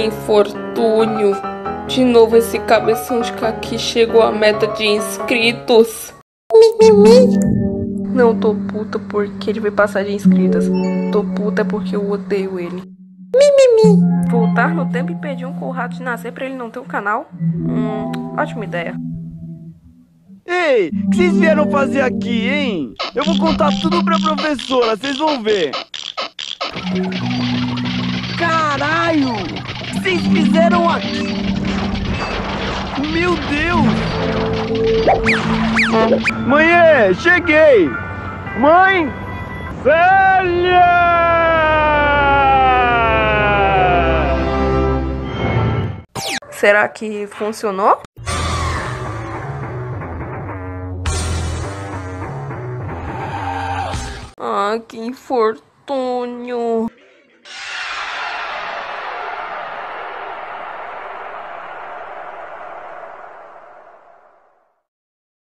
infortúnio. De novo esse cabeção de caqui chegou à meta de inscritos. Não tô puta porque ele vai passar de inscritas. Tô puta porque eu odeio ele. Voltar no tempo e pedir um currado de nascer pra ele não ter um canal? Hum, ótima ideia. Ei, o que vocês vieram fazer aqui, hein? Eu vou contar tudo pra professora, vocês vão ver. Caralho! Vocês fizeram aqui? Meu Deus! Mãe, cheguei! Mãe! Célia! Será que funcionou? Ah, que infortúnio.